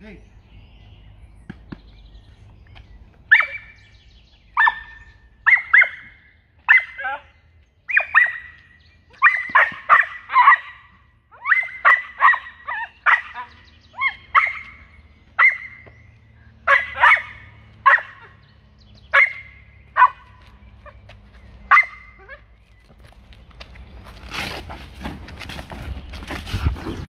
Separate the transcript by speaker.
Speaker 1: Hey.